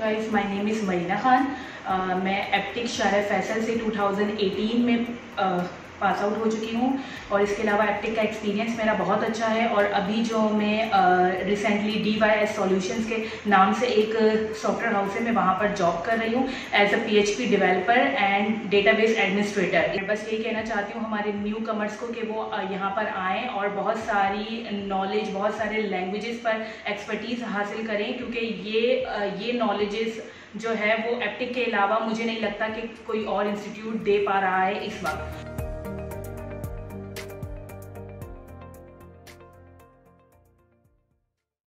Guys my name is Marina Khan मैं एप्टिक शायर फैसल से 2018 में uh, पास आउट हो चुकी हूँ और इसके अलावा एप्टिक का एक्सपीरियंस मेरा बहुत अच्छा है और अभी जो मैं recently D Y S solution के नाम से एक सॉफ्टवेयर हाउस है, मैं वहाँ पर जॉब कर रही हूँ as a P H P developer and database administrator बस यही कहना चाहती हूँ हमारे न्यू कमर्स को कि वो यहाँ पर आएँ और बहुत सारी नॉलेज बहुत सारे लैंग्वेजेस पर एक्सपर्टीज़ हासिल करें क्योंकि ये ये नॉलेजेस जो है वो एप्टिक के अलावा मुझे नहीं लगता कि कोई और इंस्टीट्यूट दे पा रहा है इस वक्त।